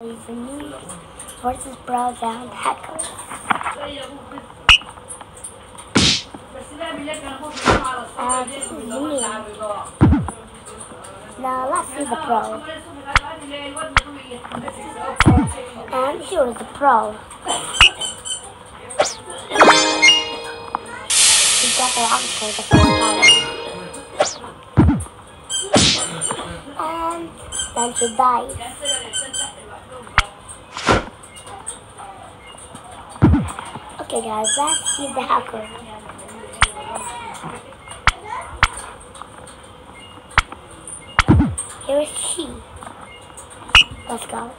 versus Bro Down Hackers. Uh, this is. Now let's see the pro. And here is the pro. He got the answer the first time. And then she dies. Okay guys, let's see the hacker. Here is she. Let's go.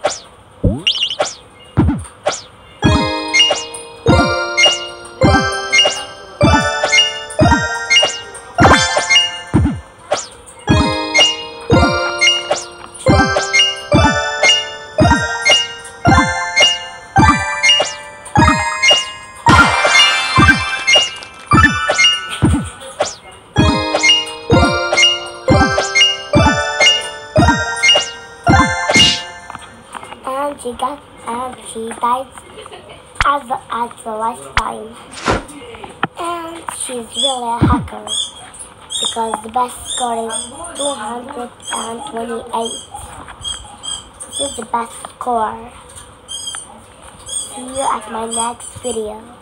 Got and she died as the, as the lifetime. And she's really a hacker because the best score is 228. This is the best score. See you at my next video.